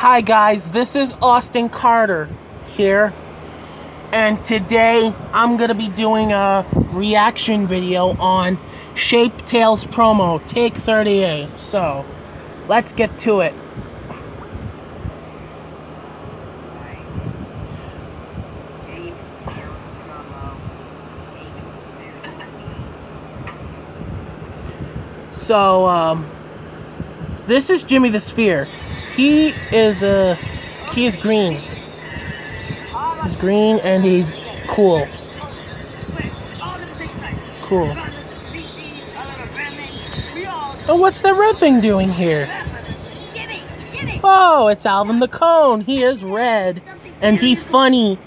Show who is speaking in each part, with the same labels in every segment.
Speaker 1: Hi guys, this is Austin Carter here. And today I'm going to be doing a reaction video on Shape Tales promo, take 38. So, let's get to it. So, um, this is Jimmy the Sphere. He is a, uh, he is green. He's green and he's cool. Cool. And what's the red thing doing here? Oh, it's Alvin the Cone. He is red. And he's funny.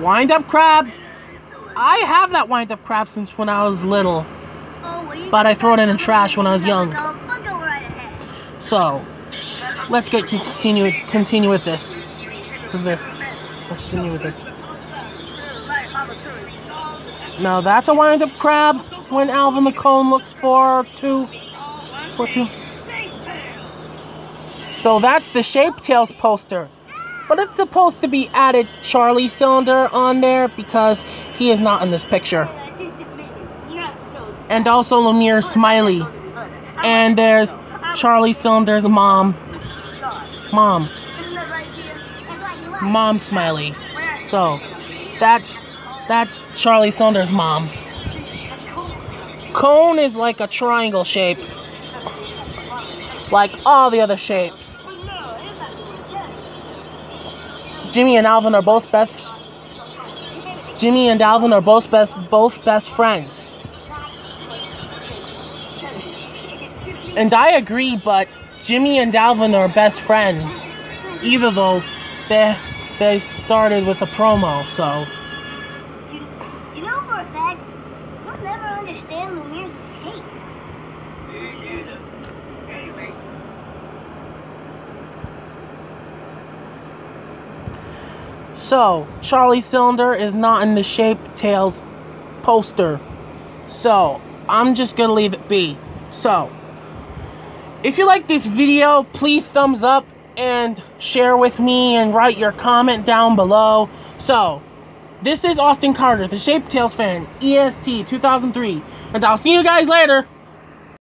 Speaker 2: Wind up crab?
Speaker 1: I have that wind up crab since when I was little. But I throw it in the trash when I was young. So, let's get continue continue with this. With this. Continue with this. Now that's a wind up crab when Alvin the Cone looks for two. For two. So that's the Shape Tales poster. But it's supposed to be added Charlie Cylinder on there because he is not in this picture. And also Lumiere Smiley. And there's Charlie Cylinder's mom. Mom. Mom Smiley. So, that's that's Charlie Cylinder's mom. Cone is like a triangle shape. Like all the other shapes. Jimmy and Alvin are both best. Jimmy and Alvin are both best both best friends. And I agree, but Jimmy and Alvin are best friends. Even though they they started with a promo, so.
Speaker 2: You, know for a fact, you'll never understand Lumiere's taste.
Speaker 1: So, Charlie Cylinder is not in the Shape Tales poster. So, I'm just gonna leave it be. So, if you like this video, please thumbs up and share with me and write your comment down below. So, this is Austin Carter, the Shape Tales fan, EST 2003, and I'll see you guys later.